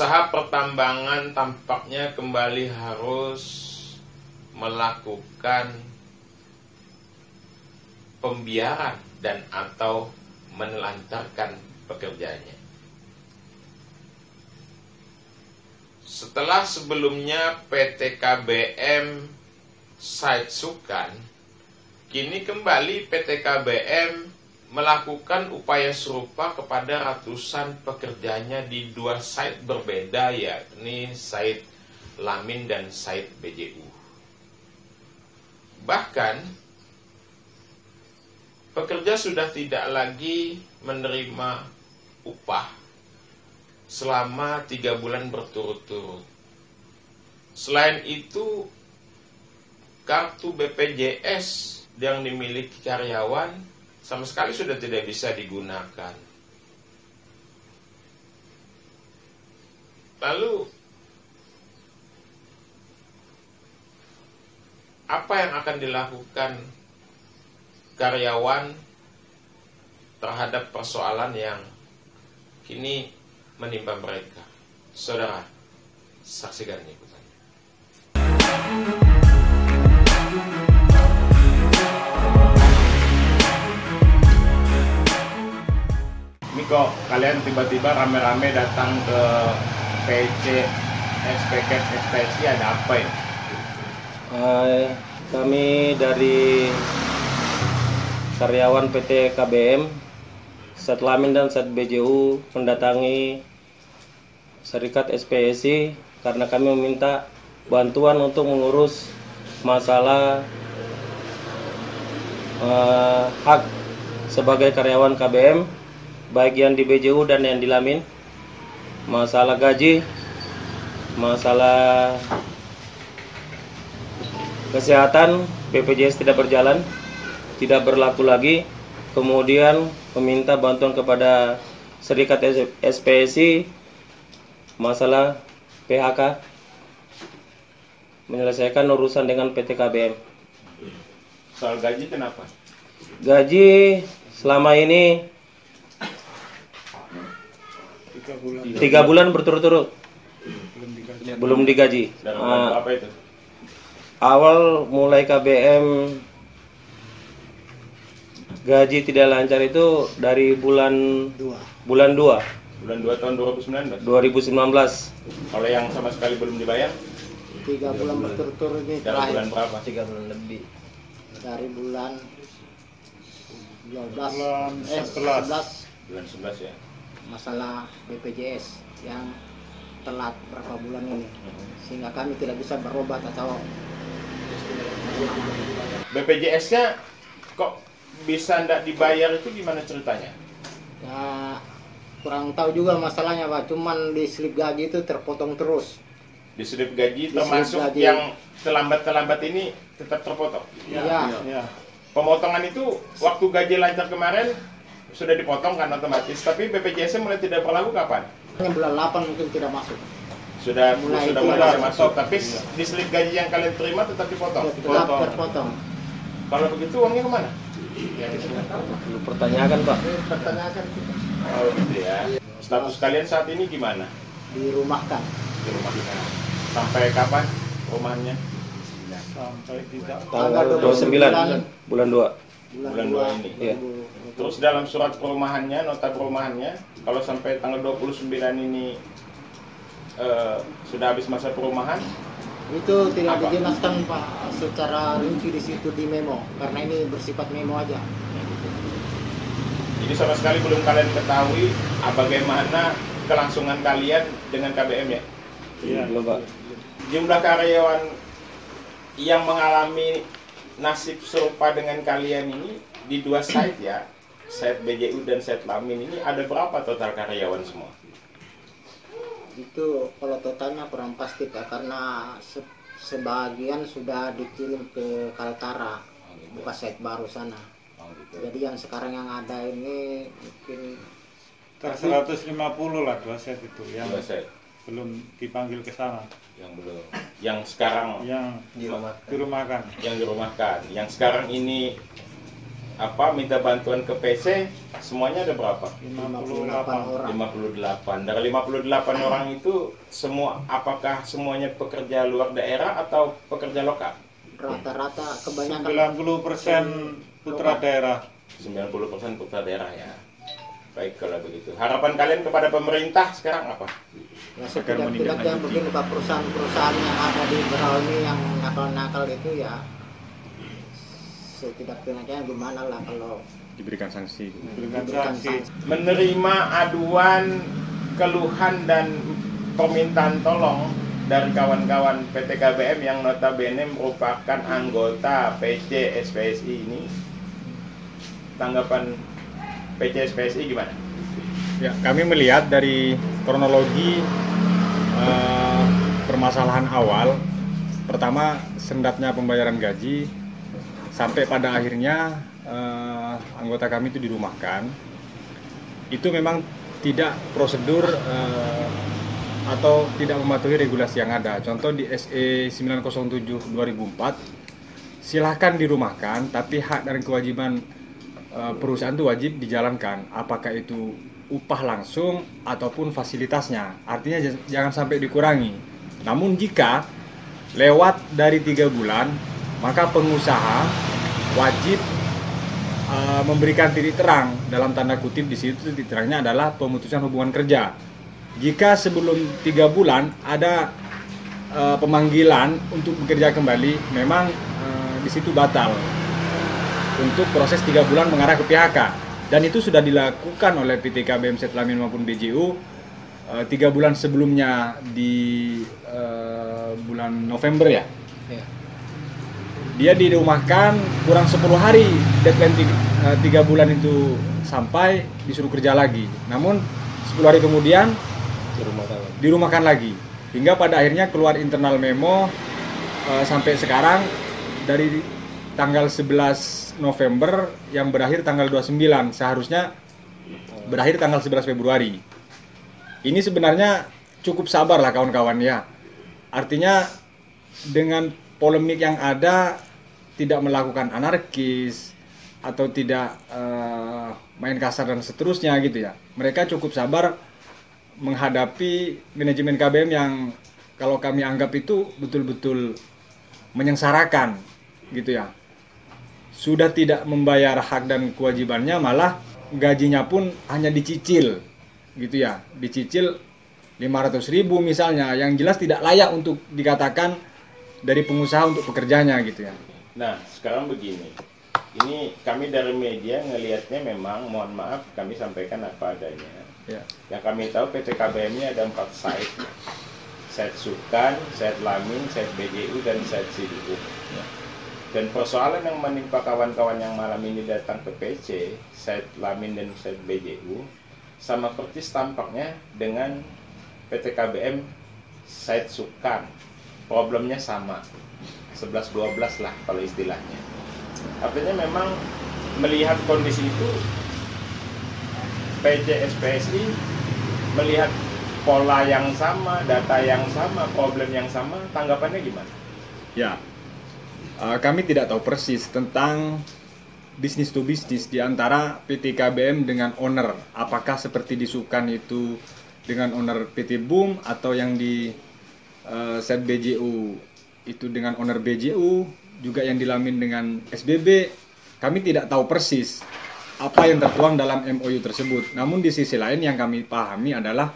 usaha pertambangan tampaknya kembali harus melakukan pembiaran dan atau menelantarkan pekerjaannya. Setelah sebelumnya PT KBM Said Sukan, kini kembali PT KBM melakukan upaya serupa kepada ratusan pekerjanya di dua site berbeda yakni site Lamin dan site BJU. Bahkan pekerja sudah tidak lagi menerima upah selama tiga bulan berturut-turut. Selain itu, kartu BPJS yang dimiliki karyawan sama sekali sudah tidak bisa digunakan. Lalu apa yang akan dilakukan karyawan terhadap persoalan yang kini menimpa mereka? Saudara, saksikan liputannya. Kok kalian tiba-tiba rame-rame datang ke PC SPK SPSI ada apa ya? Eh, kami dari karyawan PT KBM, Setlamin dan Set BJU mendatangi Serikat SPSI karena kami meminta bantuan untuk mengurus masalah eh, hak sebagai karyawan KBM baik yang di BJU dan yang di Lamin masalah gaji masalah kesehatan BPJS tidak berjalan, tidak berlaku lagi. Kemudian meminta bantuan kepada Serikat SPSI masalah PHK menyelesaikan urusan dengan PT KBM. Soal gaji kenapa? Gaji selama ini tiga bulan. Berturut-turut. Belum digaji. Dalam Ah, bentuk apa itu? awal mulai KBM gaji tidak lancar itu dari bulan bulan 2 Bulan 2 tahun 2019. 2019 Kalau yang sama sekali belum dibayar, tiga bulan berturut-turut ini. Dalam bulan berapa? tiga bulan lebih. Dari bulan 12 Bulan eh 11. 11 Bulan 11 ya. Masalah BPJS yang telat berapa bulan ini sehingga kami tidak bisa berobat atau BPJS-nya kok bisa ndak dibayar itu gimana ceritanya? ya kurang tahu juga masalahnya pak cuman di slip gaji itu terpotong terus Di slip gaji Di slip termasuk gaji. yang terlambat-terlambat ini tetap terpotong. iya Ya. Pemotongan itu waktu gaji lancar kemarin sudah dipotong kan otomatis, tapi BPJS-nya mulai tidak berlaku kapan? hanya bulan 8 mungkin tidak masuk. Sudah Mulai sudah mulai bisa masuk, tapi di slip gaji yang kalian terima tetap dipotong. tetap terpotong Kalau begitu uangnya ke mana? perlu pertanyakan pak. Pertanyakan. Oh gitu ya. Status kalian saat ini gimana? Dirumahkan. Di rumah kita? Sampai kapan rumahnya? Sampai tidak. Tanggal 29 bulan. 2 Bulan dua ini. Iya. Terus dalam surat perumahannya, nota perumahannya, kalau sampai tanggal 29 ini eh, sudah habis masa perumahan, itu tidak Apa? dijelaskan pak secara rinci di situ di memo karena ini bersifat memo aja jadi sama sekali belum kalian ketahui ah, bagaimana kelangsungan kalian dengan KBM ya. Iya. belum pak Jumlah karyawan yang mengalami nasib serupa dengan kalian ini di dua site ya, site BJU dan site Lamin ini ada berapa total karyawan semua? itu kalau totalnya kurang pasti pak karena se- sebagian sudah dikirim ke Kaltara buka site baru sana Oh, gitu. jadi yang sekarang yang ada ini mungkin Ter 150 lah dua set itu yang Dua site belum dipanggil ke sana. yang belum, yang sekarang Yang dirumahkan. yang dirumahkan, yang sekarang ini apa minta bantuan ke PC semuanya ada berapa? 58 orang 58. Dari 58 orang itu semua apakah semuanya pekerja luar daerah atau pekerja lokal? rata-rata kebanyakan 90 persen putra daerah 90% putra daerah ya. Baik kalau begitu. Harapan kalian kepada pemerintah sekarang apa? ya setidak-tidaknya mungkin Pak perusahaan-perusahaan yang ada di Berau ini yang nakal-nakal itu ya setidak-tidaknya gimana lah kalau diberikan sanksi. Diberikan diberikan sanksi. sanksi. Menerima aduan, keluhan dan permintaan tolong dari kawan-kawan PT KBM yang notabene merupakan anggota PC SPSI ini. Tanggapan PC SPSI gimana? Ya, kami melihat dari kronologi eh, permasalahan awal, pertama sendatnya pembayaran gaji, sampai pada akhirnya eh, anggota kami itu dirumahkan. Itu memang tidak prosedur eh, atau tidak mematuhi regulasi yang ada. Contoh di SE 907 2004, silahkan dirumahkan, tapi hak dan kewajiban perusahaan itu wajib dijalankan. Apakah itu upah langsung ataupun fasilitasnya. Artinya jangan sampai dikurangi. Namun jika lewat dari tiga bulan, maka pengusaha wajib uh, memberikan titik terang dalam tanda kutip di situ titik terangnya adalah pemutusan hubungan kerja. Jika sebelum tiga bulan ada uh, pemanggilan untuk bekerja kembali, memang uh, di situ batal untuk proses tiga bulan mengarah ke PHK dan itu sudah dilakukan oleh PT KBM Setlamin maupun BJU eh, tiga bulan sebelumnya di eh, bulan November ya Iya. dia dirumahkan kurang 10 hari deadline tiga, eh, tiga bulan itu sampai disuruh kerja lagi namun 10 hari kemudian di rumah kawan. dirumahkan lagi hingga pada akhirnya keluar internal memo eh, sampai sekarang dari tanggal 11 November yang berakhir tanggal 29 seharusnya berakhir tanggal 11 Februari. Ini sebenarnya cukup sabar lah kawan-kawan ya. Artinya dengan polemik yang ada tidak melakukan anarkis atau tidak eh, main kasar dan seterusnya gitu ya. Mereka cukup sabar menghadapi manajemen KBM yang kalau kami anggap itu betul-betul menyengsarakan gitu ya sudah tidak membayar hak dan kewajibannya malah gajinya pun hanya dicicil gitu ya dicicil 500 ribu misalnya yang jelas tidak layak untuk dikatakan dari pengusaha untuk pekerjanya gitu ya Nah, sekarang begini. Ini kami dari media ngelihatnya memang, mohon maaf, kami sampaikan apa adanya. ya Yang kami tahu PT KBM ini ada empat site. Site Sukan, site Lamin, site BJU, dan site CDU. Dan persoalan yang menimpa kawan-kawan yang malam ini datang ke PC, site Lamin dan site BJU, sama persis tampaknya dengan PT KBM site Sukan. Problemnya sama. 11-12 lah kalau istilahnya. Artinya memang melihat kondisi itu PCSPSI melihat pola yang sama, data yang sama, problem yang sama, tanggapannya gimana? Ya, Eh, kami tidak tahu persis tentang bisnis to bisnis di antara PT KBM dengan owner. Apakah seperti di Sukan itu dengan owner PT Boom atau yang di eh, set BJU itu dengan owner BJU, juga yang dilamin dengan SBB. Kami tidak tahu persis apa yang tertuang dalam MOU tersebut. Namun di sisi lain yang kami pahami adalah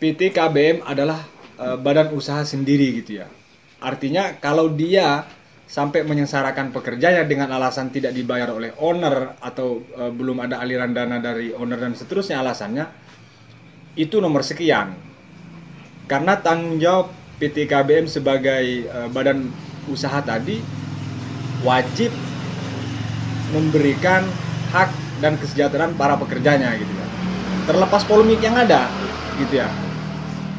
PT KBM adalah eh, badan usaha sendiri gitu ya. Artinya kalau dia sampai menyengsarakan pekerjanya dengan alasan tidak dibayar oleh owner atau eh, belum ada aliran dana dari owner dan seterusnya alasannya itu nomor sekian. Karena tanggung jawab PT KBM sebagai eh, badan usaha tadi wajib memberikan hak dan kesejahteraan para pekerjanya gitu ya. Terlepas polemik yang ada gitu ya.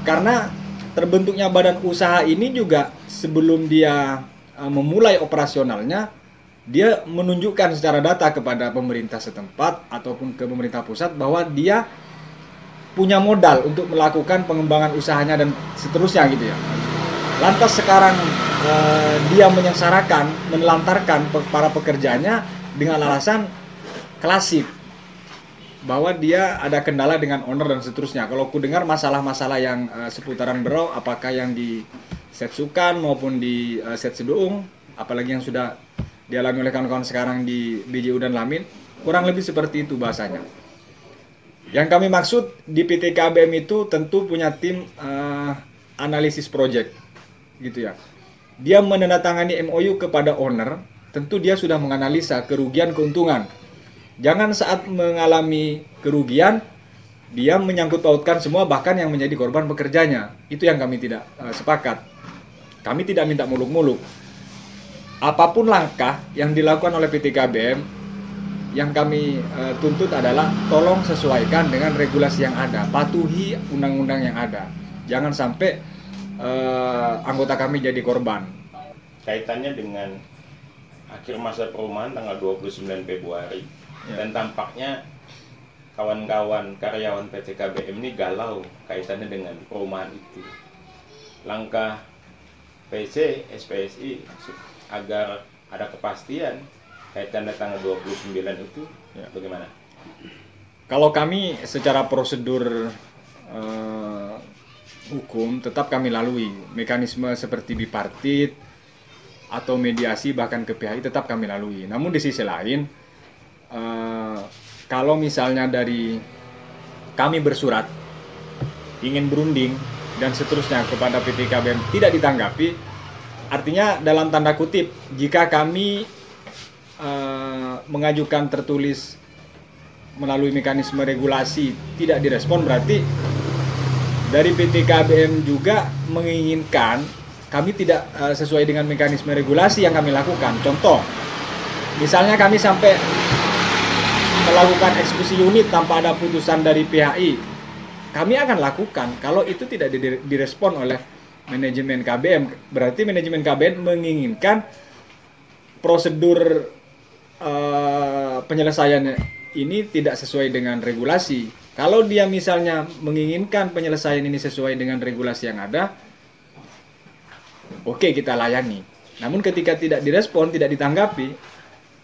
Karena terbentuknya badan usaha ini juga sebelum dia uh, memulai operasionalnya dia menunjukkan secara data kepada pemerintah setempat ataupun ke pemerintah pusat bahwa dia punya modal untuk melakukan pengembangan usahanya dan seterusnya gitu ya. Lantas sekarang eh, dia menyengsarakan, menelantarkan para pekerjanya dengan alasan klasik bahwa dia ada kendala dengan owner dan seterusnya. Kalau ku dengar masalah-masalah yang eh, seputaran berau, apakah yang di set Sukan maupun di eh, set Seduung, apalagi yang sudah dialami oleh kawan-kawan sekarang di BJU dan Lamin, kurang lebih seperti itu bahasanya. Yang kami maksud di PT KBM itu tentu punya tim eh, analisis project, gitu ya. Dia menandatangani MOU kepada owner, tentu dia sudah menganalisa kerugian keuntungan. Jangan saat mengalami kerugian dia menyangkut pautkan semua bahkan yang menjadi korban pekerjanya. Itu yang kami tidak eh, sepakat. Kami tidak minta muluk-muluk. Apa pun langkah yang dilakukan oleh PT KBM yang kami eh, tuntut adalah tolong sesuaikan dengan regulasi yang ada, patuhi undang-undang yang ada. Jangan sampai eh, anggota kami jadi korban. kaitannya dengan akhir masa perumahan tanggal 29 Februari Ya. dan tampaknya kawan-kawan karyawan PT KBM ini galau kaitannya dengan perumahan itu langkah PC SPSI agar ada kepastian kaitannya tanggal 29 itu Ya. bagaimana? Kalau kami secara prosedur eh, hukum tetap kami lalui mekanisme seperti bipartit atau mediasi bahkan ke PHI tetap kami lalui. Namun di sisi lain eh, kalau misalnya dari kami bersurat ingin berunding dan seterusnya kepada PT KBM tidak ditanggapi, artinya dalam tanda kutip jika kami eh, mengajukan tertulis melalui mekanisme regulasi tidak direspon berarti dari PT KBM juga menginginkan kami tidak eh, sesuai dengan mekanisme regulasi yang kami lakukan. Contoh, misalnya kami sampai melakukan eksekusi unit tanpa ada putusan dari PHI, kami akan lakukan. Kalau itu tidak di- direspon oleh manajemen KBM, berarti manajemen KBM menginginkan prosedur eh, penyelesaian ini tidak sesuai dengan regulasi. Kalau dia misalnya menginginkan penyelesaian ini sesuai dengan regulasi yang ada, oke kita layani. Namun ketika tidak direspon, tidak ditanggapi,